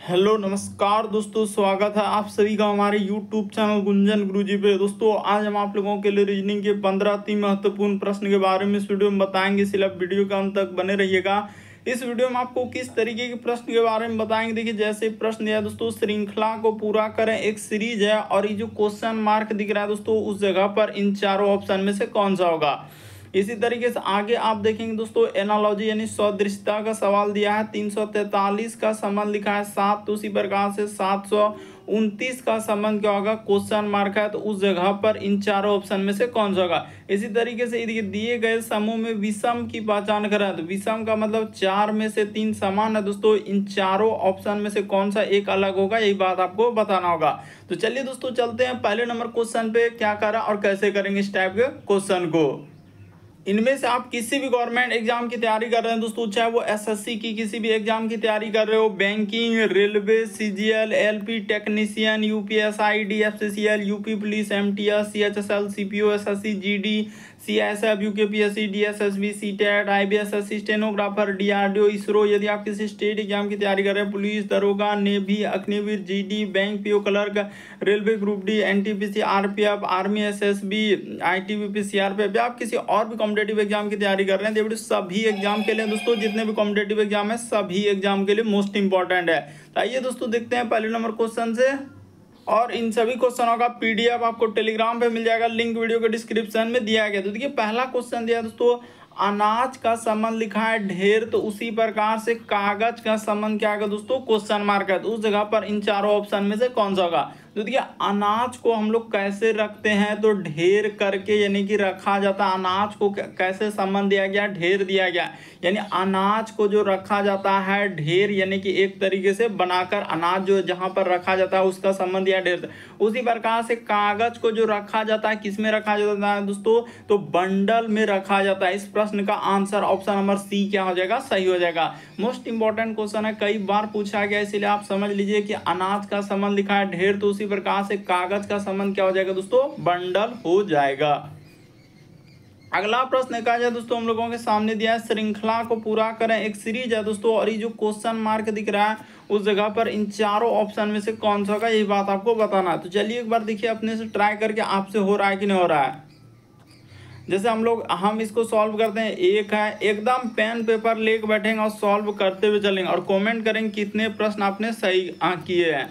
Hello, नमस्कार दोस्तों, स्वागत है आप सभी का हमारे यूट्यूब चैनल गुंजन गुरुजी पे। दोस्तों, आज हम आप लोगों के लिए रीजनिंग के पंद्रह अति महत्वपूर्ण प्रश्न के बारे में इस वीडियो में बताएँगे। इसलिए आप वीडियो के अंत तक बने रहिएगा। इस वीडियो में आपको किस तरीके के प्रश्न के बारे में बताएँगे? देखिए, जैसे प्रश्न दिया दोस्तों, श्रृंखला को पूरा करें, एक सीरीज़ है और ये जो क्वेश्चन मार्क दिख रहा है दोस्तों, उस जगह पर इन चारों ऑप्शन में से कौन सा होगा? इसी तरीके से आगे आप देखेंगे दोस्तों एनालॉजी यानी सदृशता का सवाल दिया है। 343 का संबंध लिखा है, सात उसी प्रकार से सात सौ उनतीस का संबंध क्या होगा? क्वेश्चन मार्क है तो उस जगह पर इन चारों ऑप्शन में से कौन सा होगा? इसी तरीके से दिए गए समूह में विषम की पहचान करें तो विषम का मतलब चार में से तीन समान है दोस्तों। इन चारों ऑप्शन में से कौन सा एक अलग होगा? यही बात आपको बताना होगा। तो चलिए दोस्तों, चलते हैं पहले नंबर क्वेश्चन पे, क्या करा और कैसे करेंगे इस टाइप के क्वेश्चन को? इनमें से आप किसी भी गवर्नमेंट एग्ज़ाम की तैयारी कर रहे हैं दोस्तों, चाहे वो एसएससी की, किसी भी एग्ज़ाम की तैयारी कर रहे हो banking railway CGL LP technician UPSI DFCCL UP police MTS CHSL CPO SSC GD CSF UKPSC DSSB CTET IBSSC stenographer DRDO ISRO यदि आप किसी स्टेट एग्ज़ाम की तैयारी कर रहे हैं, पुलिस, दरोगा, navy, Agniveer G D bank PO clerk railway group D N T P C R P F army SSB ITBP CRPF या आप किसी और भी कॉम्पिटेटिव एग्ज़ाम की तैयारी कर रहे हैं सभी एग्ज़ाम के लिए दोस्तों, जितने भी कॉम्पिटेटिव एग्ज़ाम है, सभी एग्ज़ाम के लिए मोस्ट इंपॉर्टेंट है। तो आइए दोस्तों देखते हैं पहले नंबर क्वेश्चन से। और इन सभी क्वेश्चनों का पीडीएफ आपको टेलीग्राम पे मिल जाएगा, लिंक वीडियो के डिस्क्रिप्शन में दिया गया। तो देखिए, पहला क्वेश्चन दिया दोस्तों, अनाज का संबंध लिखा है ढेर तो उसी प्रकार से कागज़ का संबंध क्या होगा दोस्तों? क्वेश्चन मार्क है। तो उस जगह पर इन चारों ऑप्शन में से कौन सा होगा? तो देखिए, अनाज को हम लोग कैसे रखते हैं तो ढेर करके, यानी कि रखा जाता है। अनाज को कैसे संबंध दिया गया? ढेर दिया गया। यानी अनाज को जो रखा जाता है, ढेर, यानी कि एक तरीके से बनाकर अनाज जो जहाँ पर रखा जाता है, उसका संबंध दिया ढेर। उसी प्रकार से कागज़ को जो रखा जाता है, किसमें रखा जाता है दोस्तों? तो बंडल में रखा जाता है। इस प्रश्न का आंसर ऑप्शन नंबर सी क्या हो जाएगा? सही हो जाएगा। मोस्ट इंपॉर्टेंट क्वेश्चन है, कई बार पूछा गया, इसलिए आप समझ लीजिए कि अनाज का संबंध लिखा है, ढेर तो उसी प्रकार से कागज़ का संबंध क्या हो जाएगा दोस्तों? बंडल हो जाएगा। अगला प्रश्न कहा जाए दोस्तों, हम लोगों के सामने दिया है, श्रृंखला को पूरा करें, एक सीरीज़ है दोस्तों, और ये जो क्वेश्चन मार्क दिख रहा है, उस जगह पर इन चारों ऑप्शन में से कौन सा होगा, यही बात आपको बताना है। तो चलिए एक बार देखिए, अपने से ट्राई करके आपसे हो रहा है कि नहीं हो रहा है। जैसे हम लोग, हम इसको सॉल्व करते हैं, एक है, एकदम पेन पेपर लेके बैठेंगे और सॉल्व करते हुए चलेंगे और कमेंट करेंगे कितने प्रश्न आपने सही किए हैं।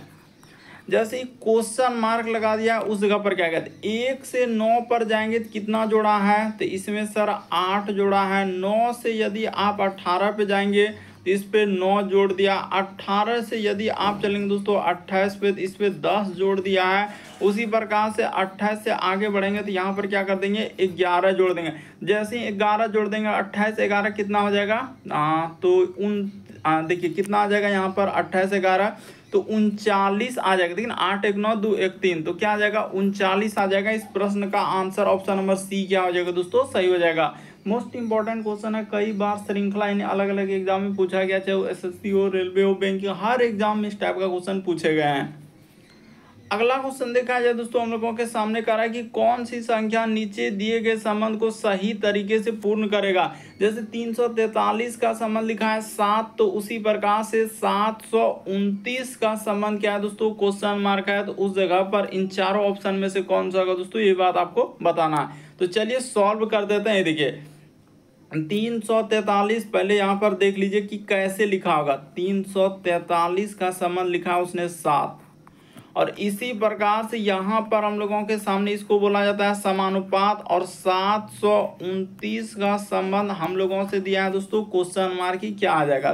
जैसे क्वेश्चन मार्क लगा दिया, उस जगह पर क्या कहते हैं? एक से नौ पर जाएँगे तो कितना जोड़ा है? तो इसमें सर आठ जोड़ा है। नौ से यदि आप अट्ठारह पे जाएँगे तो इस पर नौ जोड़ दिया। अट्ठारह से यदि आप चलेंगे दोस्तों, अट्ठाईस पे तो इस पर दस जोड़ दिया है। उसी प्रकार से अट्ठाईस से आगे बढ़ेंगे तो यहाँ पर क्या कर देंगे? ग्यारह जोड़ देंगे। जैसे ही ग्यारह जोड़ देंगे अट्ठाईस ग्यारह कितना हो जाएगा? आ, तो उन देखिए कितना आ जाएगा यहाँ पर? अट्ठाईस ग्यारह तो उनचालीस आ जाएगा। लेकिन आठ एक नौ दो एक तीन तो क्या आ जाएगा? उनचालीस आ जाएगा। इस प्रश्न का आंसर ऑप्शन नंबर सी क्या हो जाएगा दोस्तों? सही हो जाएगा। मोस्ट इंपॉर्टेंट क्वेश्चन है कई बार श्रृंखला इन्हें अलग अलग एग्ज़ाम में पूछा गया चाहे वो एस सी हो रेलवे हो बैंकिंग हर एग्ज़ाम में इस टाइप का क्वेश्चन पूछे गए हैं। अगला क्वेश्चन देखा जाए दोस्तों, हम लोगों के सामने है कि कौन सी संख्या नीचे दिए गए संबंध को सही तरीके से पूर्ण करेगा? जैसे 343 का संबंध लिखा है सात तो उसी प्रकार से सात का संबंध क्या है दोस्तों? क्वेश्चन मार्क है तो उस जगह पर इन चारों ऑप्शन में से कौन सा होगा दोस्तों? ये बात आपको बताना है। तो चलिए सॉल्व कर देते हैं देखिए। तीन सौ तैतालीस पहले यहाँ पर देख लीजिए कि कैसे लिखा होगा। तीन सौ तैतालीस का संबंध लिखा है उसने सात। और इसी प्रकार से यहाँ पर हम लोगों के सामने इसको बोला जाता है समानुपात और सात सौ उनतीस का संबंध हम लोगों से दिया है दोस्तों, क्वेश्चन मार्क ही क्या आ जाएगा?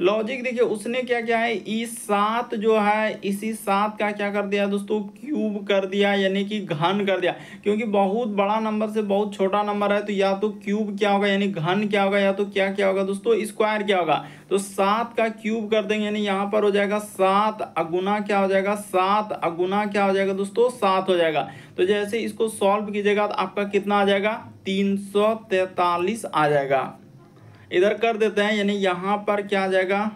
लॉजिक देखिए, उसने क्या क्या है? ई सात जो है, इसी सात का क्या कर दिया दोस्तों? क्यूब कर दिया, यानी कि घन कर दिया। क्योंकि बहुत बड़ा नंबर से बहुत छोटा नंबर है तो या तो क्यूब क्या होगा, यानी घन क्या होगा, या तो क्या क्या होगा दोस्तों? स्क्वायर क्या होगा? तो सात का क्यूब कर देंगे, यानी यहाँ पर हो जाएगा सात अगुना क्या हो जाएगा? सात अगुना क्या हो जाएगा दोस्तों? सात हो जाएगा। तो जैसे इसको सॉल्व कीजिएगा तो आपका कितना आ जाएगा? तीन सौ तैतालीस आ जाएगा। इधर कर देते हैं यानी यहाँ पर क्या आ जाएगा?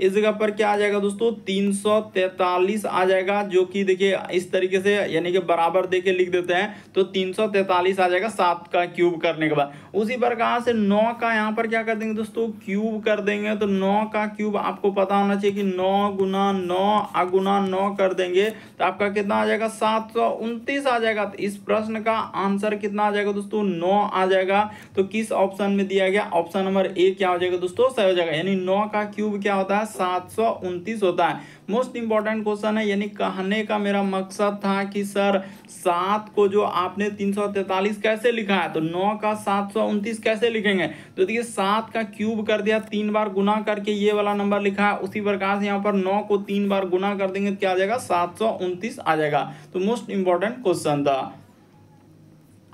इस जगह पर क्या आ जाएगा दोस्तों? तीन सौ तैतालीस आ जाएगा, जो कि देखिए, इस तरीके से, यानी कि बराबर देके लिख देते हैं तो तीन सौ तैतालीस आ जाएगा सात का क्यूब करने के बाद। उसी प्रकार से नौ का यहाँ पर क्या कर देंगे दोस्तों? क्यूब कर देंगे तो नौ का क्यूब आपको पता होना चाहिए कि नौ गुना नौ अगुना नौ कर देंगे तो आपका कितना आ जाएगा? सात सौ उनतीस आ जाएगा। तो इस प्रश्न का आंसर कितना आ जाएगा दोस्तों? नौ आ जाएगा। तो किस ऑप्शन में दिया गया? ऑप्शन नंबर ए क्या हो जाएगा दोस्तों? सही हो जाएगा। यानी नौ का क्यूब क्या होता है? सात सौ उनतीस होता है। मोस्ट इंपॉर्टेंट क्वेश्चन है, यानी कहने का मेरा मकसद था कि, सर, सात को जो आपने तीन सौ तैतालीस कैसे लिखा है? तो नौ का सात सौ उनतीस कैसे लिखेंगे? तो देखिए, सात का क्यूब कर दिया, तीन बार गुना करके ये वाला नंबर लिखा है, उसी प्रकार से यहाँ पर नौ को तीन बार गुना कर देंगे तो क्या आ जाएगा? सात सौ उनतीस आ जाएगा। तो मोस्ट इंपॉर्टेंट क्वेश्चन था।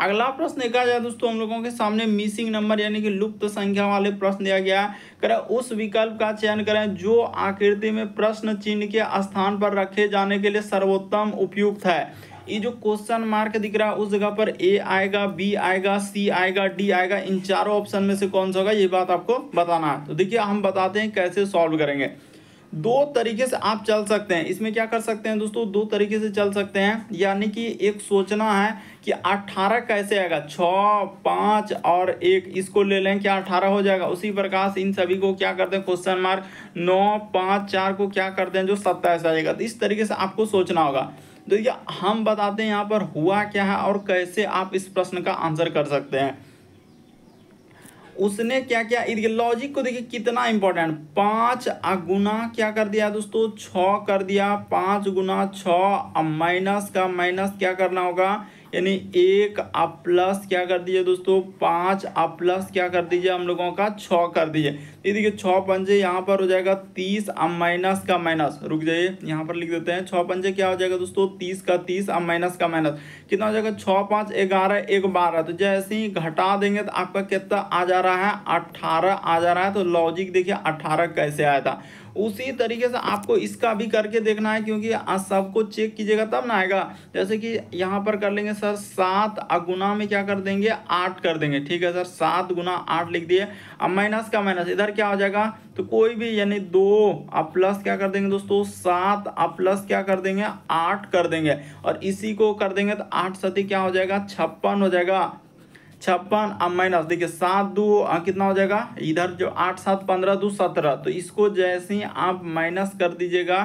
अगला प्रश्न देखा जाए दोस्तों, हम लोगों के सामने मिसिंग नंबर यानी कि लुप्त संख्या वाले प्रश्न दिया गया करें, उस विकल्प का चयन करें जो आकृति में प्रश्न चिन्ह के स्थान पर रखे जाने के लिए सर्वोत्तम उपयुक्त है। ये जो क्वेश्चन मार्क दिख रहा है, उस जगह पर ए आएगा बी आएगा सी आएगा डी आएगा, इन चारों ऑप्शन में से कौन सा होगा, ये बात आपको बताना है। तो देखिए, हम बताते हैं कैसे सॉल्व करेंगे। दो तरीके से आप चल सकते हैं। इसमें क्या कर सकते हैं दोस्तों? दो तरीके से चल सकते हैं। यानी कि एक सोचना है कि अट्ठारह कैसे आएगा? छ पाँच और एक, इसको ले लें क्या अठारह हो जाएगा। उसी प्रकार से इन सभी को क्या करते हैं क्वेश्चन मार्क नौ, पाँच, चार को क्या कर हैं जो सत्ताईस आ जाएगा तो इस तरीके से आपको सोचना होगा। तो ये हम बताते हैं यहाँ पर हुआ क्या है और कैसे आप इस प्रश्न का आंसर कर सकते हैं। उसने क्या क्या? लॉजिक को देखिए कितना इंपॉर्टेंट पाँच गुना क्या कर दिया दोस्तों? छ कर दिया। पाँच गुना छ माइनस का माइनस क्या करना होगा? यानी एक अप्लस प्लस क्या कर दीजिए दोस्तों? पाँच अब प्लस क्या कर दीजिए? हम लोगों का छ कर दीजिए। ये देखिए छः पंजे यहाँ पर हो जाएगा तीस, अब माइनस का माइनस। रुक जाइए, यहाँ पर लिख देते हैं छः पंजे क्या हो जाएगा दोस्तों? तीस का तीस, अब माइनस का माइनस। कितना हो जाएगा? छः पाँच, ग्यारह, एक, बारह। तो जैसे ही घटा देंगे तो आपका कितना आ जा रहा है? अट्ठारह आ जा रहा है। तो लॉजिक देखिए अट्ठारह कैसे आया था? उसी तरीके से आपको इसका भी करके देखना है, क्योंकि सबको चेक कीजिएगा, तब ना आएगा। जैसे कि यहाँ पर कर लेंगे, सर, सात गुना में क्या कर देंगे? आठ कर देंगे। ठीक है, सर, सात गुना आठ लिख दिए। अब माइनस का माइनस, इधर क्या हो जाएगा? तो कोई भी, यानी दो अब प्लस क्या कर देंगे दोस्तों? सात अब प्लस क्या कर देंगे? आठ कर देंगे। और इसी को कर देंगे तो आठ सती क्या हो जाएगा? छप्पन हो जाएगा। छप्पन अब माइनस देखिए, सात दो कितना हो जाएगा? इधर जो आठ, सात, पंद्रह दो, सत्रह। तो इसको जैसे ही आप माइनस कर दीजिएगा,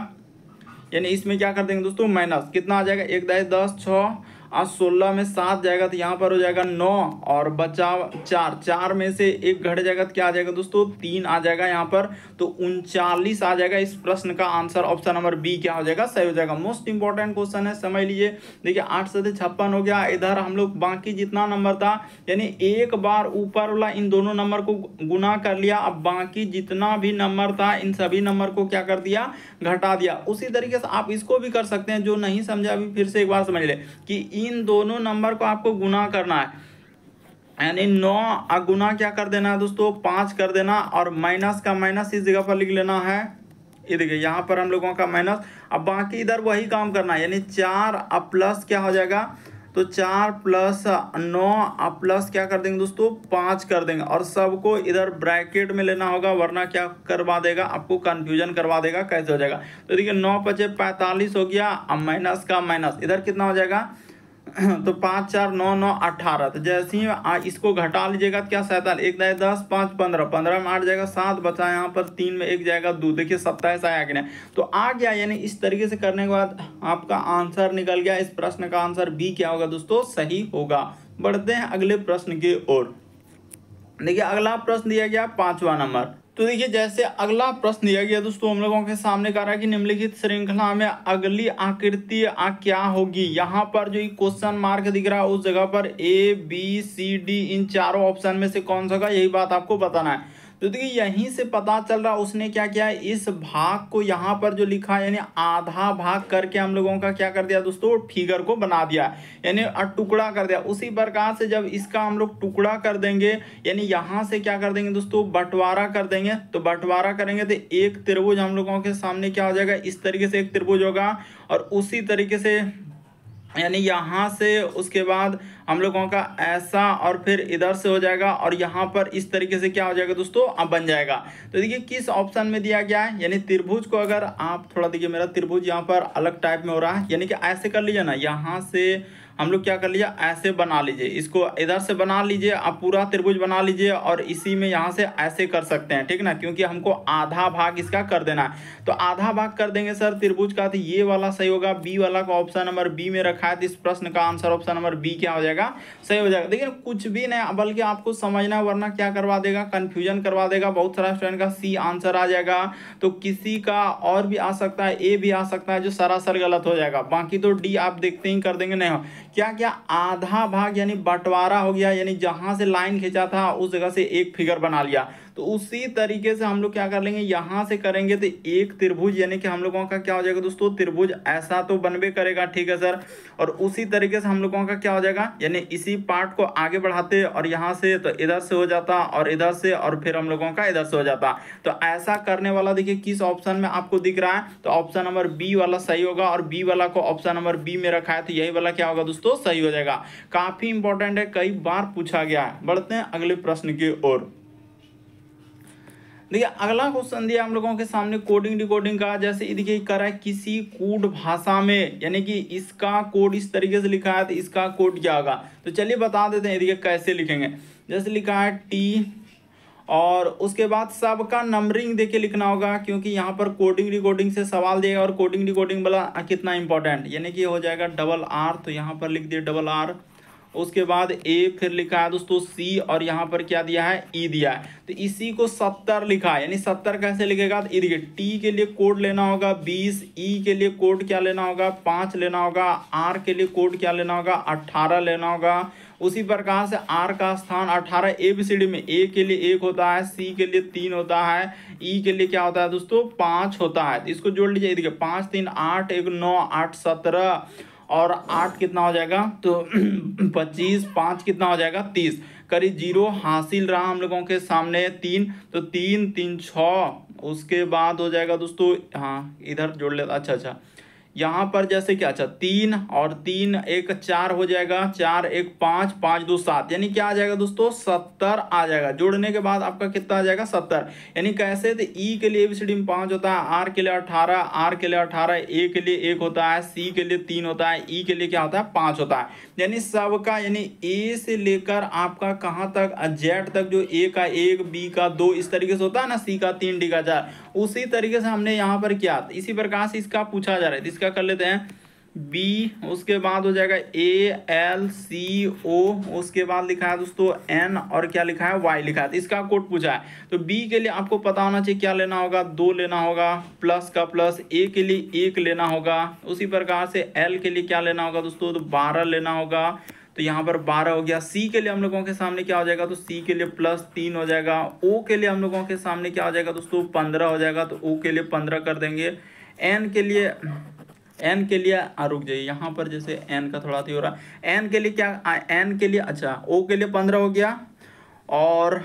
यानी इसमें क्या कर देंगे दोस्तों? माइनस कितना आ जाएगा? एक दस दस, छः आज सोलह में सात जाएगा तो यहाँ पर हो जाएगा नौ और बचा चार चार में से एक घट जाएगा तो क्या आ जाएगा दोस्तों? तीन आ जाएगा यहाँ पर। तो उनचालीस आ जाएगा इस प्रश्न का आंसर। ऑप्शन नंबर बी क्या हो जाएगा? सही हो जाएगा। मोस्ट इंपॉर्टेंट क्वेश्चन है समझ लीजिए। देखिए, आठ से छप्पन हो गया। इधर हम लोग बाकी जितना नंबर था, यानी एक बार ऊपर वाला इन दोनों नंबर को गुना कर लिया। अब बाकी जितना भी नंबर था, इन सभी नंबर को क्या कर दिया? घटा दिया। उसी तरीके से आप इसको भी कर सकते हैं। जो नहीं समझा, अभी फिर से एक बार समझ ले कि इन दोनों नंबर को आपको गुना करना है। यानी नौ गुना क्या कर देना है दोस्तों? पाँच कर देना और माइनस का माइनस इस जगह पर लिख लेना है। ये देखिए, यहाँ पर हम लोगों का माइनस। अब बाकी इधर वही काम करना है, यानी चार अब प्लस क्या हो जाएगा? तो चार प्लस नौ अब प्लस क्या कर देंगे दोस्तों? पाँच कर देंगे। और सबको इधर ब्रैकेट में लेना होगा, वरना क्या करवा देगा? आपको कंफ्यूजन करवा देगा, कैसे हो जाएगा? तो देखिए, नौ पचे पैंतालीस हो गया, अब माइनस का माइनस। इधर कितना हो जाएगा? तो पाँच, चार, नौ नौ, अठारह। तो जैसे ही इसको घटा लीजिएगा तो क्या सैंतालीस? एक दाए दस, पाँच, पंद्रह। पंद्रह में आठ जाएगा, सात बचा यहाँ पर, तीन में एक जाएगा, दो। देखिए, सत्ताईस आया कि नहीं? तो आ गया यानी इस तरीके से करने के बाद आपका आंसर निकल गया। इस प्रश्न का आंसर बी क्या होगा दोस्तों? सही होगा। बढ़ते हैं अगले प्रश्न की ओर। देखिए, अगला प्रश्न दिया गया पांचवा नंबर। तो देखिए, जैसे अगला प्रश्न दिया गया दोस्तों, हम लोगों के सामने कह रहा है कि निम्नलिखित श्रृंखला में अगली आकृति क्या होगी? यहाँ पर जो क्वेश्चन मार्क दिख रहा है, उस जगह पर ए बी सी डी इन चारों ऑप्शन में से कौन सा होगा? यही बात आपको बताना है। तो देखिए यहीं से पता चल रहा उसने क्या किया इस भाग को यहाँ पर जो लिखा यानी आधा भाग करके हम लोगों का क्या कर दिया दोस्तों फिगर को बना दिया, यानी टुकड़ा कर दिया। उसी प्रकार से जब इसका हम लोग टुकड़ा कर देंगे, यानी यहाँ से क्या कर देंगे दोस्तों, बंटवारा कर देंगे। तो बंटवारा करेंगे तो एक त्रिभुज हम लोगों के सामने क्या हो जाएगा, इस तरीके से एक त्रिभुज होगा और उसी तरीके से यानी यहाँ से उसके बाद हम लोगों का ऐसा और फिर इधर से हो जाएगा और यहाँ पर इस तरीके से क्या हो जाएगा दोस्तों? अब बन जाएगा। तो देखिए, किस ऑप्शन में दिया गया है? यानी त्रिभुज को अगर आप थोड़ा देखिए, मेरा त्रिभुज यहाँ पर अलग टाइप में हो रहा है। यानी कि ऐसे कर लीजिए ना, यहाँ से हम लोग क्या कर लीजिए ऐसे बना लीजिए। इसको इधर से बना लीजिए, आप पूरा त्रिभुज बना लीजिए और इसी में यहाँ से ऐसे कर सकते हैं, ठीक ना? क्योंकि हमको आधा भाग इसका कर देना है। तो आधा भाग कर देंगे सर, त्रिभुज का तो ये वाला सही होगा। बी वाला का ऑप्शन नंबर बी में रखा है तो इस प्रश्न का आंसर ऑप्शन नंबर बी क्या हो जाएगा? सही हो जाएगा। देखिए, कुछ भी नहीं बल्कि आपको समझना, वरना क्या करवा देगा? कन्फ्यूज़न करवा देगा। बहुत सारा स्टूडेंट का सी आंसर आ जाएगा। तो किसी का और भी आ सकता है ए भी आ सकता है, जो सरासर गलत हो जाएगा। बाकी तो डी आप देखते ही कर देंगे, नहीं क्या क्या आधा भाग यानी बंटवारा हो गया, यानी जहाँ से लाइन खींचा था, उस जगह से एक फिगर बना लिया। तो उसी तरीके से हम लोग क्या कर लेंगे? यहाँ से करेंगे तो एक त्रिभुज, यानी कि हम लोगों का क्या हो जाएगा दोस्तों? त्रिभुज ऐसा तो बनबे करेगा, ठीक है सर? और उसी तरीके से हम लोगों का क्या हो जाएगा? यानी इसी पार्ट को आगे बढ़ाते और यहाँ से तो इधर से हो जाता और इधर से और फिर हम लोगों का इधर से हो जाता। तो ऐसा करने वाला देखिए किस ऑप्शन में आपको दिख रहा है? तो ऑप्शन नंबर बी वाला सही होगा और बी वाला को ऑप्शन नंबर बी में रखा है तो यही वाला क्या होगा दोस्तों? सही हो जाएगा। काफ़ी इंपॉर्टेंट है, कई बार पूछा गया है। बढ़ते हैं अगले प्रश्न की ओर। देखिए, अगला क्वेश्चन दिया हम लोगों के सामने कोडिंग डिकोडिंग का। जैसे देखिए, करा है किसी कोड भाषा में, यानी कि इसका कोड इस तरीके से लिखा है तो इसका कोड क्या होगा? तो चलिए बता देते हैं देखिए, कैसे लिखेंगे। जैसे लिखा है टी और उसके बाद सबका नंबरिंग देके लिखना होगा, क्योंकि यहाँ पर कोडिंग रिकॉर्डिंग से सवाल देगा और कोडिंग रिकॉर्डिंग वाला कितना इंपॉर्टेंट यानी कि हो जाएगा डबल आर तो यहाँ पर लिख दिए डबल आर उसके बाद ए फिर लिखा है दोस्तों सी, और यहाँ पर क्या दिया है? ई दिया है। तो इसी को सत्तर लिखा है, यानी सत्तर कैसे लिखेगा? तो ई देखिए, टी के लिए कोड लेना होगा बीस, ई e के लिए कोड क्या लेना होगा? पाँच लेना होगा, आर के लिए कोड क्या लेना होगा? अट्ठारह लेना होगा। उसी प्रकार से आर का स्थान अठारह, ए, बी, सी, डी में ए के लिए एक होता है, सी के लिए तीन होता है, ई e के लिए क्या होता है दोस्तों? पाँच होता है। इसको जोड़ लीजिए देखिए, पाँच, तीन, आठ, एक, नौ, आठ, सत्रह और आठ कितना हो जाएगा? तो पच्चीस, पाँच कितना हो जाएगा? तीस। करीब ज़ीरो, हासिल रहा हम लोगों के सामने तीन। तो तीन तीन, छ। उसके बाद हो जाएगा दोस्तों हाँ इधर जोड़ लेता अच्छा अच्छा। यहाँ पर जैसे क्या अच्छा तीन और तीन एक चार हो जाएगा, चार एक पाँच पाँच दो सात, यानी क्या आ जाएगा दोस्तों? सत्तर आ जाएगा। जोड़ने के बाद आपका कितना आ जाएगा? सत्तर। यानी कैसे? तो ई के लिए एबीसीडी में पाँच होता है आर के लिए अठारह आर के लिए अठारह ए के लिए एक होता है सी के लिए तीन होता है ई के लिए क्या होता है? पाँच होता है। यानी सबका यानी ए से लेकर आपका कहाँ तक जेड तक जो ए का, एक बी का, दो, इस तरीके से होता है ना सी का, तीन डी का, चार, उसी तरीके से हमने यहाँ पर किया। इसी प्रकार से इसका पूछा जा रहा है इसका कर लेते हैं। बी उसके बाद हो जाएगा ए एल सी ओ उसके बाद लिखा है दोस्तों एन और क्या लिखा है? वाई लिखा है। तो इसका कोड पूछा है। तो बी के लिए आपको पता होना चाहिए क्या लेना होगा? दो लेना होगा प्लस का प्लस ए के लिए एक लेना होगा। उसी प्रकार से एल के लिए क्या लेना होगा दोस्तों? तो बारह लेना होगा। तो यहाँ पर बारह हो गया। सी के लिए हम लोगों के सामने क्या हो जाएगा? तो सी के लिए प्लस तीन हो जाएगा। ओ के लिए हम लोगों के सामने क्या हो जाएगा दोस्तों? पंद्रह हो जाएगा। तो ओ के लिए पंद्रह कर देंगे। एन के लिए एन के लिए, आ, रुक जाइए, यहाँ पर जैसे एन का थोड़ा हो रहा है एन के लिए क्या एन के लिए अच्छा ओ के लिए पंद्रह हो गया, और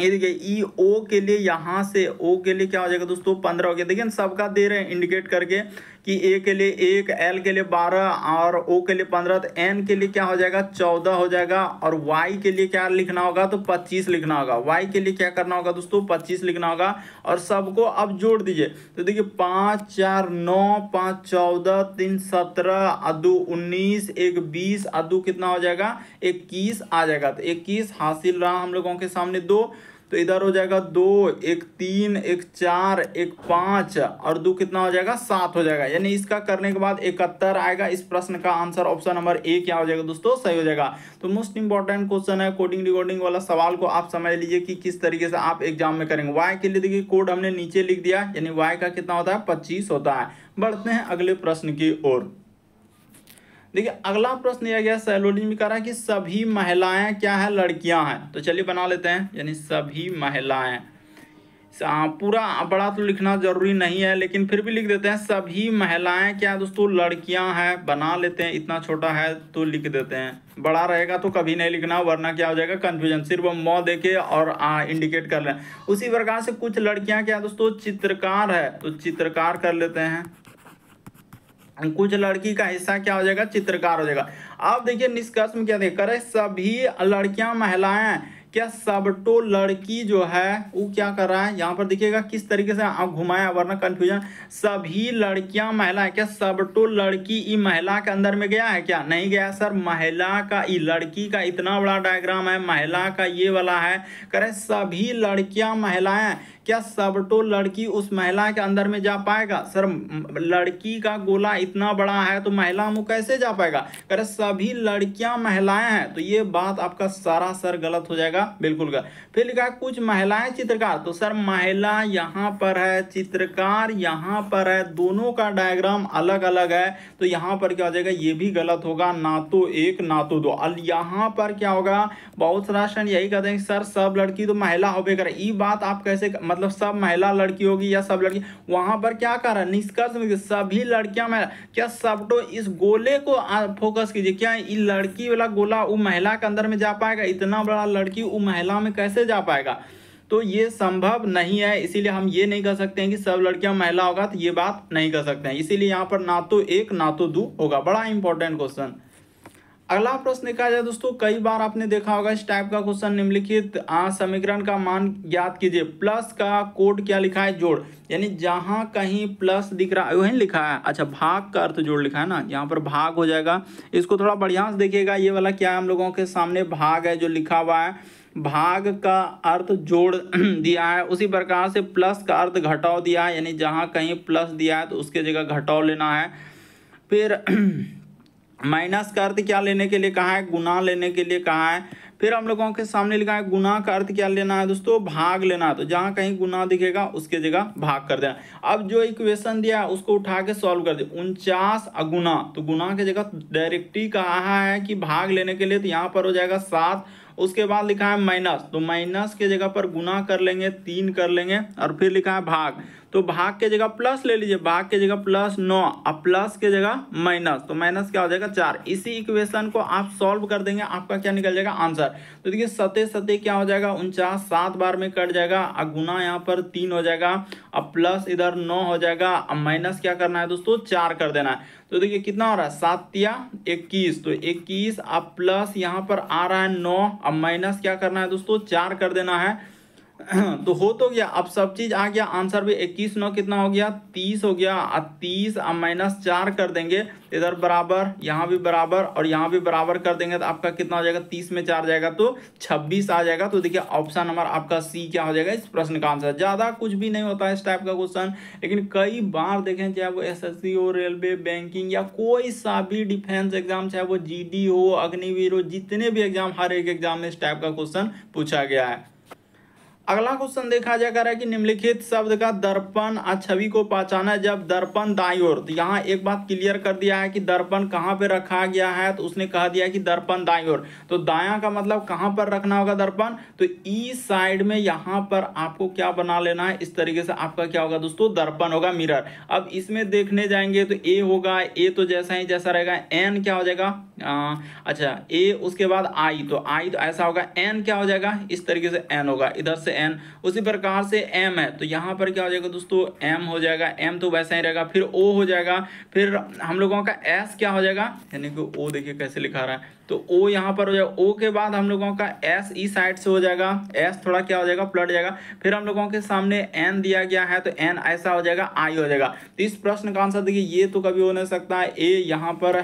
ये देखिए, ई ओ के लिए यहाँ से ओ के लिए क्या हो जाएगा दोस्तों, पंद्रह हो गया। देखिए सबका दे रहे हैं इंडिकेट करके कि ए के लिए एक एल के लिए बारह और ओ के लिए पंद्रह तो एन के लिए क्या हो जाएगा? चौदह हो जाएगा। और वाई के लिए क्या लिखना होगा? तो पच्चीस लिखना होगा। वाई के लिए क्या करना होगा दोस्तों? पच्चीस लिखना होगा। और सबको अब जोड़ दीजिए। तो देखिए, पाँच, चार, नौ, पाँच, चौदह, तीन, सत्रह, अदू, उन्नीस, एक, बीस, अदू कितना हो जाएगा? इक्कीस आ जाएगा। तो इक्कीस हासिल रहा हम लोगों के सामने दो। तो इधर हो जाएगा दो, एक तीन, एक चार, एक पाँच, और दो कितना हो जाएगा? सात हो जाएगा। यानी इसका करने के बाद इकहत्तर आएगा। इस प्रश्न का आंसर ऑप्शन नंबर ए क्या हो जाएगा दोस्तों? सही हो जाएगा। तो मोस्ट इंपॉर्टेंट क्वेश्चन है कोडिंग रिकॉर्डिंग वाला सवाल को आप समझ लीजिए कि किस तरीके से आप एग्ज़ाम में करेंगे। वाई के लिए देखिए कोड हमने नीचे लिख दिया। यानी वाई का कितना होता है? पच्चीस होता है। बढ़ते हैं अगले प्रश्न की ओर। देखिए अगला प्रश्न यह गया सैलोजी में कह रहा है कि सभी महिलाएँ क्या है? लड़कियाँ हैं। तो चलिए बना लेते हैं यानी सभी महिलाएँ। पूरा बड़ा तो लिखना ज़रूरी नहीं है लेकिन फिर भी लिख देते हैं सभी महिलाएँ क्या दोस्तों? लड़कियाँ हैं। बना लेते हैं इतना छोटा है तो लिख देते हैं। बड़ा रहेगा तो कभी नहीं लिखना वरना क्या हो जाएगा? कंफ्यूजन सिर्फ़ हम मौ देखे और आ, इंडिकेट कर लें उसी प्रकार से कुछ लड़कियाँ क्या दोस्तों? चित्रकार है। तो चित्रकार कर लेते हैं। कुछ लड़की का हिस्सा क्या हो जाएगा? चित्रकार हो जाएगा। अब देखिए निष्कर्ष में क्या देख करे सभी लड़कियाँ महिलाएँ क्या सबटो लड़की जो है, वो क्या कर रहा है? यहाँ पर देखिएगा किस तरीके से आप घुमाया, वरना कंफ्यूजन सभी लड़कियाँ महिला क्या सबटो लड़की ई महिला के अंदर में गया है क्या? नहीं गया सर। महिला का, ई लड़की का इतना बड़ा डायग्राम है। महिला का ये वाला है। करे सभी लड़कियाँ महिलाएँ क्या सबटो लड़की उस महिला के अंदर में जा पाएगा? सर, लड़की का गोला इतना बड़ा है तो महिला मुँह कैसे जा पाएगा? करे सभी लड़कियाँ महिलाएँ हैं तो ये बात आपका सारा सर गलत हो जाएगा। बिल्कुल गलत। फिर लिखा कुछ महिलाएँ चित्रकार। तो सर, महिला यहाँ पर है, चित्रकार यहाँ पर है, दोनों का डायग्राम अलग अलग है। तो यहाँ पर क्या हो जाएगा? ये भी गलत होगा। ना तो एक, ना तो दो। अब यहाँ पर क्या होगा? बहुत सारा यही कहते हैं सर, सब लड़की तो महिला हो करे। ये बात आप कैसे मतलब सब महिला लड़की होगी या सब लड़की, वहाँ पर क्या कर? रहा है निष्कर्ष में सभी लड़कियाँ महिला क्या सब तो इस गोले को फोकस कीजिए, क्या ये लड़की वाला गोला वो महिला के अंदर में जा पाएगा? इतना बड़ा लड़की वो महिला में कैसे जा पाएगा? तो ये संभव नहीं है, इसीलिए हम ये नहीं कर सकते हैं कि सब लड़कियाँ महिला होगा तो ये बात नहीं कर सकते हैं। इसीलिए यहाँ पर ना तो एक, ना तो दो होगा। बड़ा इंपॉर्टेंट क्वेश्चन अगला प्रश्न देखा जाए दोस्तों, कई बार आपने देखा होगा, इस टाइप का क्वेश्चन निम्नलिखित समीकरण का मान ज्ञात कीजिए। प्लस का कोड क्या लिखा है? जोड़। यानी जहाँ कहीं प्लस दिख रहा है वही लिखा है। अच्छा भाग का अर्थ जोड़ लिखा है ना? यहाँ पर भाग हो जाएगा। इसको थोड़ा बढ़िया से देखिएगा। ये वाला क्या है? हम लोगों के सामने भाग है जो लिखा हुआ है। भाग का अर्थ जोड़ दिया है। उसी प्रकार से प्लस का अर्थ घटाव दिया है। यानी जहाँ कहीं प्लस दिया है तो उसके जगह घटाव लेना है। फिर माइनस का अर्थ क्या लेने के लिए कहा है? गुना लेने के लिए कहा है। फिर हम लोगों के सामने लिखा है, गुना का अर्थ क्या लेना है दोस्तों? भाग लेना। है तो जहाँ कहीं गुना दिखेगा, उसके जगह भाग कर देना। अब जो इक्वेशन दिया है, उसको उठा के सॉल्व कर दे। उनचास अगुना। तो गुना की जगह डायरेक्टली कहा है कि भाग लेने के लिए तो यहाँ पर हो जाएगा सात। उसके बाद लिखा है माइनस। तो माइनस के जगह पर गुना कर लेंगे, तीन कर लेंगे, और फिर लिखा है भाग। तो भाग के जगह प्लस ले लीजिए, भाग के जगह प्लस नौ, अब प्लस के जगह माइनस तो माइनस क्या हो जाएगा चार। इसी इक्वेशन को आप सॉल्व कर देंगे, आपका क्या निकल जाएगा आंसर तो देखिए सते सते क्या हो जाएगा? उनचास, सात बार में कट जाएगा और गुना यहाँ पर तीन हो जाएगा, अब प्लस इधर नौ हो जाएगा, अब माइनस क्या करना है दोस्तों? चार कर देना है। तो देखिए, कितना हो रहा है? सात या इक्कीस तो इक्कीस, अब प्लस यहाँ पर आ रहा है नौ, अब माइनस क्या करना है दोस्तों? चार कर देना है। तो हो तो गया। अब सब चीज़ आ गया। आंसर भी इक्कीस नौ कितना हो गया? तीस हो गया। तीस, अब माइनस चार कर देंगे। इधर बराबर, यहाँ भी बराबर और यहाँ भी बराबर कर देंगे तो आपका कितना हो जाएगा? तीस में चार जाएगा तो छब्बीस आ जाएगा। तो देखिए ऑप्शन नंबर आपका सी क्या हो जाएगा इस प्रश्न का आंसर। ज़्यादा कुछ भी नहीं होता इस टाइप का क्वेश्चन, लेकिन कई बार देखें, चाहे वो एसएससी हो, रेलवे, बैंकिंग या कोई सा भी डिफेंस एग्ज़ाम, चाहे वो जीडी हो, अग्निवीर हो, जितने भी एग्ज़ाम, हर एक एग्ज़ाम में इस टाइप का क्वेश्चन पूछा गया है। अगला क्वेश्चन देखा जा रहा है कि निम्नलिखित शब्द का दर्पण छवि को पहचाना जब दर्पण दाई ओर। तो यहाँ एक बात क्लियर कर दिया है कि दर्पण कहाँ पे रखा गया है तो उसने कहा दिया कि दर्पण दाई ओर। तो दाया का मतलब कहाँ पर रखना होगा दर्पण? तो ई साइड में यहाँ पर आपको क्या बना लेना है, इस तरीके से आपका क्या होगा दोस्तों, दर्पण होगा मिरर अब इसमें देखने जाएँगे तो ए होगा, ए तो जैसा ही जैसा रहेगा, एन क्या हो जाएगा? अच्छा ए उसके बाद आई तो आई तो ऐसा होगा, एन क्या हो जाएगा? इस तरीके से एन होगा। इधर से एन उसी प्रकार से एम है। तो यहाँ पर क्या हो जाएगा दोस्तों? एम हो जाएगा। एम तो वैसा ही रहेगा। फिर ओ हो जाएगा। फिर हम लोगों का एस क्या हो जाएगा? यानी कि ओ देखिए कैसे लिखा रहा है। तो ओ यहाँ पर हो जाएगा। ओ के बाद हम लोगों का एस ई साइड से हो जाएगा। एस थोड़ा क्या हो जाएगा? प्लट जाएगा। फिर हम लोगों के सामने एन दिया गया है तो एन ऐसा हो जाएगा। आई हो जाएगा। तो इस प्रश्न का आंसर देखिए, ये तो कभी हो नहीं सकता। है ए यहाँ पर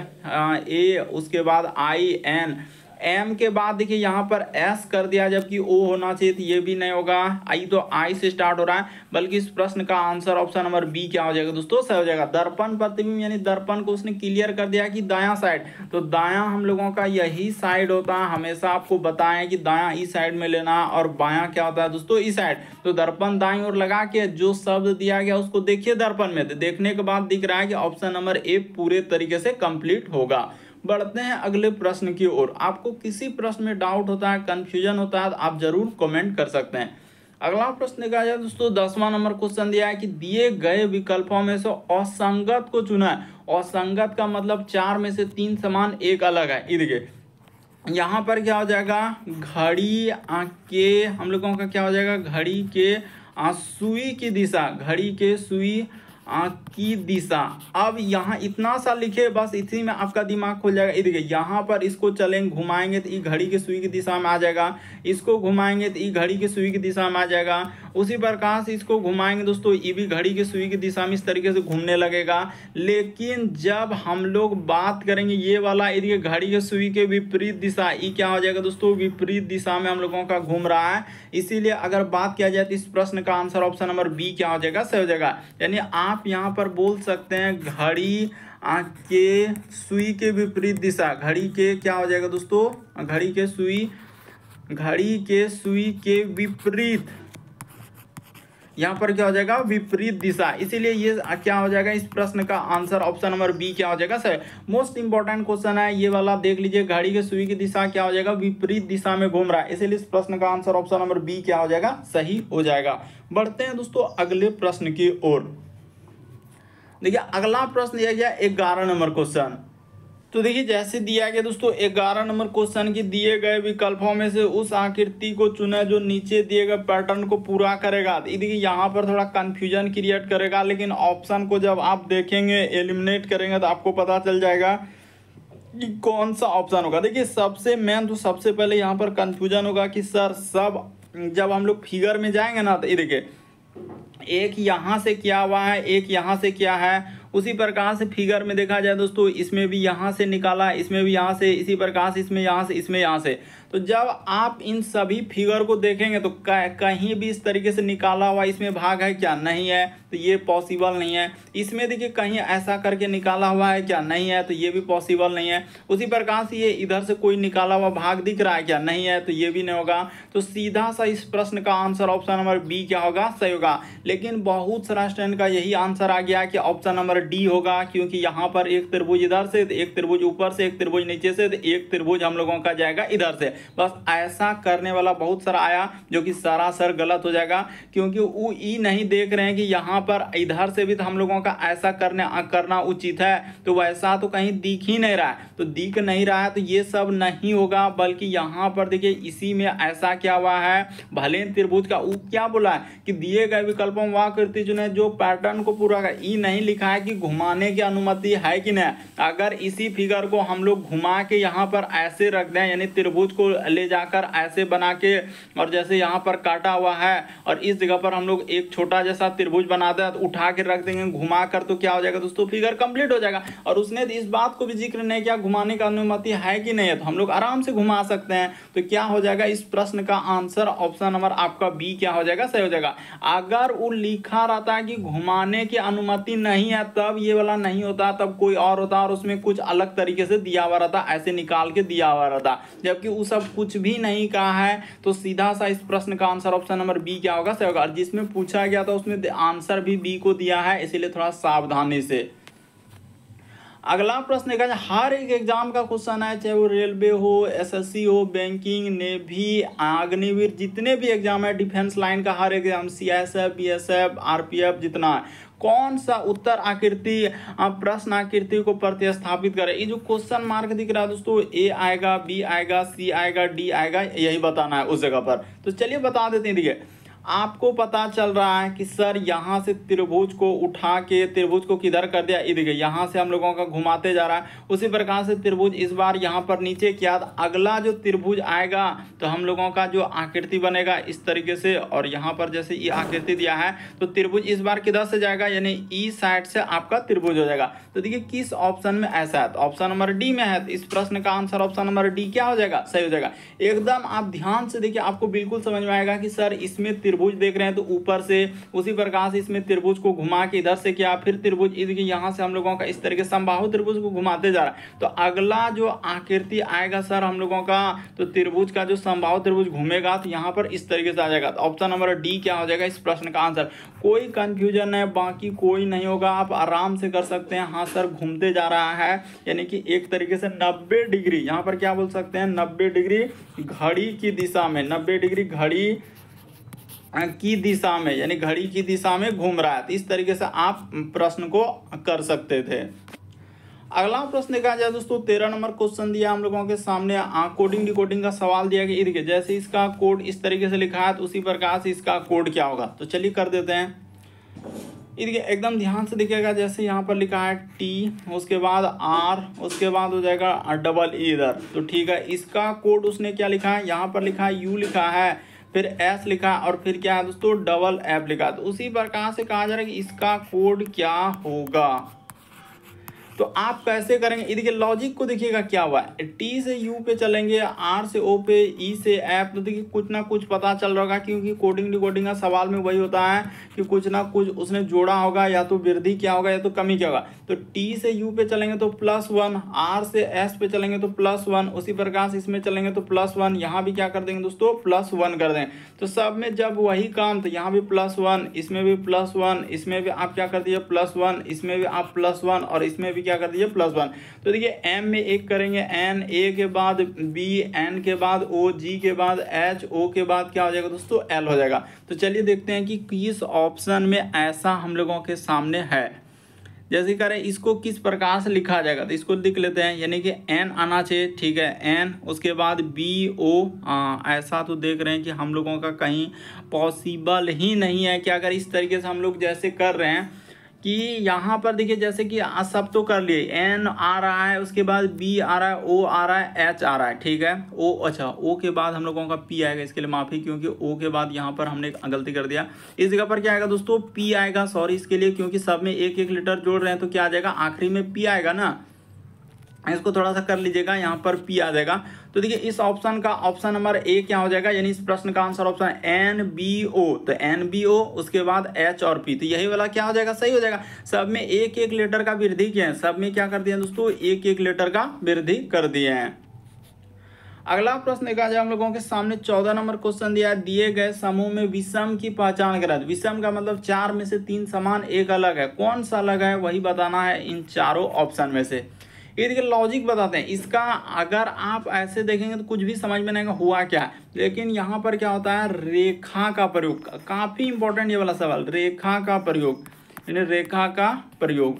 ए उसके बाद आई एन एम के बाद देखिए यहाँ पर एस कर दिया, जबकि ओ होना चाहिए तो ये भी नहीं होगा। आई तो आई से स्टार्ट हो रहा है, बल्कि इस प्रश्न का आंसर ऑप्शन नंबर बी क्या हो जाएगा दोस्तों? सही हो जाएगा। दर्पण प्रतिबिंब यानी दर्पण को उसने क्लियर कर दिया कि दाया साइड तो दाया हम लोगों का यही साइड होता है। हमेशा आपको बताएँ कि दाया इस साइड में लेना और बाया क्या होता है दोस्तों? इस साइड तो दर्पण दाई और लगा के जो शब्द दिया गया उसको देखिए दर्पण में। तो देखने के बाद दिख रहा है कि ऑप्शन नंबर ए पूरे तरीके से कंप्लीट होगा। बढ़ते हैं अगले प्रश्न की ओर। आपको किसी प्रश्न में डाउट होता है कंफ्यूजन होता है तो आप ज़रूर कमेंट कर सकते हैं। अगला प्रश्न देखा जाए, दोस्तों, दसवां नंबर क्वेश्चन दिया है कि दिए गए विकल्पों में से असंगत को चुना है। असंगत का मतलब चार में से तीन समान एक अलग है। देखिए, यहाँ पर क्या हो जाएगा? घड़ी के हम लोगों का क्या हो जाएगा? घड़ी के सुई की दिशा, घड़ी के सुई की दिशा। अब यहाँ इतना सा लिखे, बस इसी में आपका दिमाग खुल जाएगा। ये देखिए, यहाँ पर इसको चलेंगे घुमाएँगे तो ये घड़ी के सुई की दिशा में आ जाएगा। इसको घुमाएँगे तो ये घड़ी के सुई की दिशा में आ जाएगा। उसी प्रकार से इसको घुमाएँगे दोस्तों, ये भी घड़ी की सुई की दिशा में इस तरीके से घूमने लगेगा। लेकिन जब हम लोग बात करेंगे ये वाला यदि घड़ी के सुई के विपरीत दिशा, ये क्या हो जाएगा दोस्तों? विपरीत दिशा में हम लोगों का घूम रहा है। इसीलिए अगर बात किया जाए तो इस प्रश्न का आंसर ऑप्शन नंबर बी क्या हो जाएगा? सही हो जाएगा। यानी आप यहाँ पर बोल सकते हैं घड़ी के सुई के विपरीत दिशा। घड़ी के क्या हो जाएगा दोस्तों? घड़ी के सुई, घड़ी के सुई के विपरीत। यहाँ पर क्या हो जाएगा? विपरीत दिशा। इसीलिए ये क्या हो जाएगा? इस प्रश्न का आंसर ऑप्शन नंबर बी क्या हो जाएगा, सर? मोस्ट इंपॉर्टेंट क्वेश्चन है, ये वाला देख लीजिए, घड़ी के सुई की दिशा क्या हो जाएगा? विपरीत दिशा में घूम रहा है। इसीलिए इस प्रश्न का आंसर ऑप्शन नंबर बी क्या हो जाएगा? सही हो जाएगा। बढ़ते हैं दोस्तों अगले प्रश्न की ओर। देखिए, अगला प्रश्न दिया गया, ग्यारह नंबर क्वेश्चन तो देखिए, जैसे दिया गया दोस्तों, ग्यारह नंबर क्वेश्चन के दिए गए विकल्पों में से उस आकृति को चुना जो नीचे दिए गए पैटर्न को पूरा करेगा। देखिए, यहाँ पर थोड़ा कंफ्यूजन क्रिएट करेगा, लेकिन ऑप्शन को जब आप देखेंगे एलिमिनेट करेंगे तो आपको पता चल जाएगा कि कौन सा ऑप्शन होगा। देखिए, सबसे मेन तो सबसे पहले यहाँ पर कंफ्यूजन होगा कि सर सब जब हम लोग फिगर में जाएँगे ना तो ये देखिए, एक यहाँ से क्या हुआ है, एक यहाँ से क्या है उसी प्रकार से फिगर में देखा जाए दोस्तों, इसमें भी यहाँ से निकाला, इसमें भी यहाँ से, इसी प्रकार से, इसमें यहाँ से, इसमें यहाँ से। तो जब आप इन सभी फिगर को देखेंगे तो कहीं भी इस तरीके से निकाला हुआ इसमें भाग है क्या? नहीं है तो ये पॉसिबल नहीं है। इसमें देखिए कहीं ऐसा करके निकाला हुआ है क्या? नहीं है तो ये भी पॉसिबल नहीं है। उसी प्रकार से ये इधर से कोई निकाला हुआ भाग दिख रहा है क्या? नहीं है तो ये भी नहीं होगा। तो सीधा सा इस प्रश्न का आंसर ऑप्शन नंबर बी क्या होगा? सही होगा। लेकिन बहुत सारा स्टैंड का यही आंसर आ गया कि ऑप्शन नंबर डी होगा, क्योंकि यहाँ पर एक त्रिभुज इधर से, एक त्रिभुज ऊपर से, एक त्रिभुज नीचे से, एक त्रिभुज हम लोगों का जाएगा इधर से। बस ऐसा करने वाला बहुत सारा आया जो कि सरासर गलत हो जाएगा, क्योंकि वो ई नहीं देख रहे हैं कि यहाँ पर इधर से भी तो हम लोगों का ऐसा करने करना उचित है। तो वैसा तो कहीं दिख ही नहीं रहा है। तो दिख नहीं रहा है तो ये सब नहीं होगा, बल्कि यहाँ पर देखिए इसी में ऐसा क्या हुआ है भले त्रिभुज का वो क्या बोला है कि दिए गए विकल्पों वह कृति चुने जो पैटर्न को पूरा कर ई नहीं लिखा है कि घुमाने की अनुमति है कि नहीं। अगर इसी फिगर को हम लोग घुमा के यहाँ पर ऐसे रख दें, यानी त्रिभुज को ले जाकर ऐसे बना के और जैसे यहाँ पर काटा हुआ है और इस जगह पर हम लोग एक छोटा जैसा त्रिभुज बना दे तो उठा के रख देंगे, घुमा कर तो क्या हो जाएगा दोस्तों फिगर कंप्लीट हो जाएगा। और उसने इस बात को भी ज़िक्र नहीं किया, घुमाने का अनुमति है कि नहीं है तो हम लोग आराम से घुमा सकते हैं। तो क्या हो जाएगा, इस प्रश्न का आंसर ऑप्शन नंबर आपका बी क्या हो जाएगा, सही हो जाएगा। अगर वो लिखा रहता है कि घुमाने की अनुमति नहीं है, तब ये वाला नहीं होता, तब कोई और होता और उसमें कुछ अलग तरीके से दिया हुआ रहता, ऐसे निकाल के दिया हुआ रहता, जबकि वो सब कुछ भी नहीं कहा है तो सीधा सा इस प्रश्न का आंसर ऑप्शन नंबर बी क्या होगा? सही होगा। जिसमें पूछा गया था, उसमें आंसर भी बी को दिया है, इसीलिए थोड़ा सावधानी से। अगला प्रश्न देखा जाए। हर एक एग्ज़ाम का क्वेश्चन है, चाहे वो रेलवे हो एसएससी हो बैंकिंग नेवी अग्निवीर, जितने भी एग्ज़ाम है डिफेंस लाइन का हर exam C S F B S जितना कौन सा उत्तर आकृति प्रश्न आकृति को प्रतिस्थापित करे? ये जो क्वेश्चन मार्क दिख रहा है दोस्तों ए आएगा बी आएगा सी आएगा डी आएगा, यही बताना है उस जगह पर। तो चलिए बता देते हैं देखिए आपको पता चल रहा है कि सर यहाँ से त्रिभुज को उठा के त्रिभुज को किधर कर दिया? ये देखिए यहाँ से हम लोगों का घुमाते जा रहा है। उसी प्रकार से त्रिभुज इस बार यहाँ पर नीचे किया अगला जो त्रिभुज आएगा तो हम लोगों का जो आकृति बनेगा इस तरीके से, और यहाँ पर जैसे ये आकृति दिया है तो त्रिभुज इस बार किधर से जाएगा? यानी ई साइड से आपका त्रिभुज हो जाएगा। तो देखिए, किस ऑप्शन में ऐसा है? तो ऑप्शन नंबर डी में है। तो इस प्रश्न का आंसर ऑप्शन नंबर डी क्या हो जाएगा? सही हो जाएगा। एकदम आप ध्यान से देखिए, आपको बिल्कुल समझ में आएगा कि सर इसमें त्रिभुज देख रहे हैं तो ऊपर से उसी प्रकार से इसमें त्रिभुज को घुमा के इधर से किया, फिर त्रिभुज यहाँ से हम लोगों का इस तरीके संबाहु त्रिभुज को घुमाते जा रहा है। तो अगला जो आकृति आएगा सर हम लोगों का तो त्रिभुज का जो संभाव त्रिभुज घूमेगा तो यहाँ पर इस तरीके से आ जाएगा। ऑप्शन नंबर डी क्या हो जाएगा? इस प्रश्न का आंसर कोई कंफ्यूजन है, बाकी कोई नहीं होगा, आप आराम से कर सकते हैं। हाँ सर, घूमते जा रहा है, यानी कि एक तरीके से नब्बे डिग्री, यहाँ पर क्या बोल सकते हैं? नब्बे डिग्री घड़ी की दिशा में, नब्बे डिग्री घड़ी की दिशा में, यानी घड़ी की दिशा में घूम रहा है। तो इस तरीके से आप प्रश्न को कर सकते थे। अगला प्रश्न देखा जाए दोस्तों, तेरह नंबर क्वेश्चन दिया हम लोगों के सामने। कोडिंग डिकोडिंग का सवाल दिया गया देखिए जैसे इसका कोड इस तरीके से लिखा है तो उसी प्रकार से इसका कोड क्या होगा? तो चलिए कर देते हैं। देखिए एकदम ध्यान से दिखेगा जैसे यहाँ पर लिखा है टी उसके बाद आर उसके बाद हो जाएगा डबल ई इधर। तो ठीक है, इसका कोड उसने क्या लिखा है? यहाँ पर लिखा है यू लिखा है। फिर एस लिखा और फिर क्या है दोस्तों? डबल एफ़ लिखा। तो उसी प्रकार से कहा जा रहा है कि इसका कोड क्या होगा? तो आप कैसे करेंगे? ये देखिए लॉजिक को देखिएगा क्या हुआ? है टी से यू पे चलेंगे आर से ओ पे ई से एफ़ तो देखिए, कुछ ना कुछ पता चल रहा होगा, क्योंकि कोडिंग डिकोडिंग का सवाल में वही होता है कि कुछ ना कुछ उसने जोड़ा होगा, या तो वृद्धि क्या होगा, या तो कमी क्या होगा। तो टी से यू पे चलेंगे तो प्लस वन आर से एस पे चलेंगे तो प्लस वन उसी प्रकार से इसमें चलेंगे तो प्लस वन यहाँ भी क्या कर देंगे दोस्तों? प्लस वन कर दें। तो सब में जब वही काम तो यहाँ भी प्लस वन इसमें भी प्लस वन इसमें भी आप क्या कर दीजिए प्लस वन इसमें भी आप प्लस वन और इसमें भी क्या कर दीजिए प्लस वन तो देखिए एम में एक करेंगे एन ए के बाद बी एन के बाद ओ जी के बाद एच ओ के बाद क्या हो जाएगा दोस्तों? एल हो जाएगा। तो चलिए देखते हैं कि किस ऑप्शन में ऐसा हम लोगों के सामने है। जैसे कह रहे हैं इसको किस प्रकार से लिखा जाएगा? तो इसको लिख लेते हैं यानी कि एन आना चाहिए ठीक है? एन उसके बाद बी ओ आ, ऐसा तो देख रहे हैं कि हम लोगों का कहीं पॉसिबल ही नहीं है। कि अगर इस तरीके से हम लोग जैसे कर रहे हैं कि यहाँ पर देखिए, जैसे कि सब तो कर लिए। एन आ रहा है, उसके बाद बी आ रहा है ओ आ रहा है एच आ रहा है, ठीक है? ओ अच्छा ओ के बाद हम लोगों का पी आएगा, इसके लिए माफ़ी, क्योंकि ओ के बाद यहाँ पर हमने गलती कर दिया। इस जगह पर क्या आएगा दोस्तों? पी आएगा सॉरी इसके लिए, क्योंकि सब में एक एक लीटर जोड़ रहे हैं तो क्या आ जाएगा? आखिरी में पी आएगा ना? इसको थोड़ा सा कर लीजिएगा, यहाँ पर पी आ जाएगा। तो देखिए, इस ऑप्शन का ऑप्शन नंबर ए क्या हो जाएगा? यानी इस प्रश्न का answer option N B O तो एन बी ओ उसके बाद एच और पी तो यही वाला क्या हो जाएगा? सही हो जाएगा। सब में एक एक लेटर का वृद्धि किया है। सब में क्या कर दिया दोस्तों? एक एक लेटर का वृद्धि कर दिए हैं। अगला प्रश्न देखा जाए हम लोगों के सामने। चौदह नंबर क्वेश्चन दिया दिए गए समूह में विषम की पहचान करा। विषम का मतलब चार में से तीन समान, एक अलग है। कौन सा अलग है? वही बताना है इन चारों ऑप्शन में से। ये देखिए लॉजिक बताते हैं। इसका अगर आप ऐसे देखेंगे तो कुछ भी समझ में नहीं आएगा हुआ क्या। लेकिन यहाँ पर क्या होता है? रेखा का प्रयोग। काफ़ी इंपॉर्टेंट ये वाला सवाल, रेखा का प्रयोग। यानी रेखा का प्रयोग।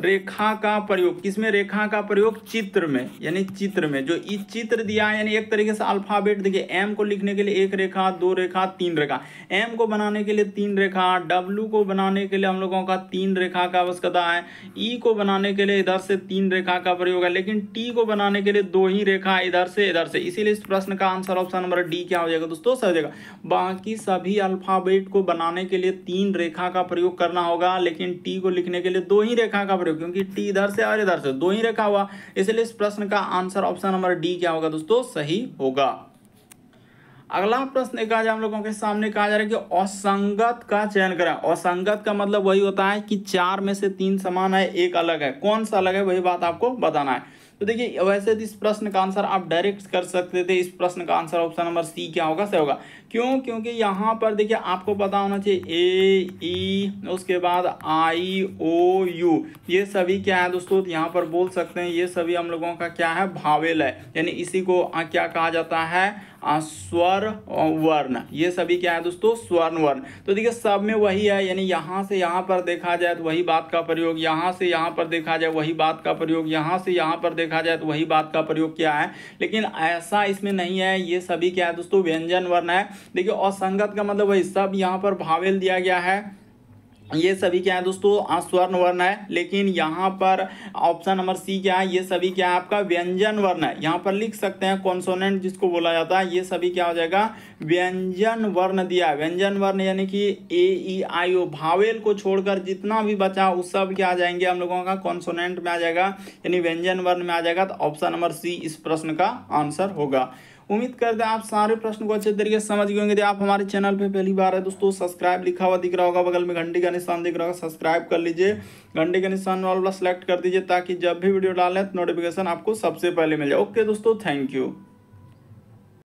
रेखा का प्रयोग, किसमें रेखा का प्रयोग? चित्र में, यानी चित्र में। जो इस चित्र दिया है, यानी एक तरीके से अल्फ़ाबेट देखिए एम को लिखने के लिए एक रेखा, दो रेखा, तीन रेखा। एम को बनाने के लिए तीन रेखा डब्ल्यू को बनाने के लिए हम लोगों का तीन रेखा का आवश्यकता है। ई e को बनाने के लिए इधर से तीन रेखा का प्रयोग है, लेकिन टी को बनाने के लिए दो ही रेखा इधर से इधर से। इसीलिए इस प्रश्न का आंसर ऑप्शन नंबर डी क्या हो जाएगा दोस्तों? सही जाएगा। बाकी सभी अल्फ़ाबेट को बनाने के लिए तीन रेखा का प्रयोग करना होगा, लेकिन टी को लिखने के लिए दो ही रेखा का प्रयोग प्रयोग क्योंकि टी इधर से और इधर से, दो ही रखा हुआ। इसलिए इस प्रश्न का आंसर ऑप्शन नंबर डी क्या होगा दोस्तों? सही होगा। अगला प्रश्न एक आज हम लोगों के सामने कहा जा रहा है कि असंगत का चयन करें। असंगत का मतलब वही होता है कि चार में से तीन समान है, एक अलग है। कौन सा अलग है, वही बात आपको बताना है। तो देखिए, वैसे इस प्रश्न का आंसर आप डायरेक्ट कर सकते थे। इस प्रश्न का आंसर ऑप्शन नंबर सी क्या होगा? सही होगा। क्यों? क्योंकि यहाँ पर देखिए आपको पता होना चाहिए, ए, ई, उसके बाद आई, ओ, यू। ये सभी क्या है दोस्तों? यहाँ पर बोल सकते हैं, ये सभी हम लोगों का क्या है? भावेल है। यानी इसी को क्या कहा जाता है? स्वर वर्ण। ये सभी क्या है दोस्तों? स्वर्ण, वर्ण। तो देखिए, सब में वही है। यानी यहाँ से यहाँ पर देखा जाए तो वही बात का प्रयोग, यहाँ से यहाँ पर देखा जाए वही बात का प्रयोग, यहाँ से यहाँ पर देखा जाए तो वही बात का प्रयोग क्या है? लेकिन ऐसा इसमें नहीं है। ये सभी क्या है दोस्तों? व्यंजन, वर्ण है। देखिए असंगत का मतलब वही, सब यहाँ पर भावेल दिया गया है। ये सभी क्या है दोस्तों? स्वर्ण वर्ण है, लेकिन यहाँ पर ऑप्शन नंबर सी क्या है? ये सभी क्या है आपका? व्यंजन वर्ण है। यहाँ पर लिख सकते हैं कॉन्सोनेंट जिसको बोला जाता है। ये सभी क्या हो जाएगा? व्यंजन वर्ण दिया व्यंजन वर्ण यानी कि ए ई आई ओ भावेल को छोड़कर जितना भी बचा, उस सब क्या आ जाएँगे हम लोगों का? कॉन्सोनेंट में आ जाएगा। यानी व्यंजन वर्ण में आ जाएगा तो ऑप्शन नंबर सी इस प्रश्न का आंसर होगा। उम्मीद करते हैं आप सारे प्रश्न को अच्छे तरीके से समझ गए होंगे। आप हमारे चैनल पे पहली बार है, दोस्तों, सब्सक्राइब लिखा हुआ दिख रहा होगा, बगल में घंटी का निशान दिख रहा होगा, सब्सक्राइब कर लीजिए। घंटी का निशान वाला सेलेक्ट कर दीजिए ताकि जब भी वीडियो डालें तो नोटिफिकेशन आपको सबसे पहले मिल जाए। ओके, दोस्तों थैंक यू